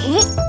Mm-hmm.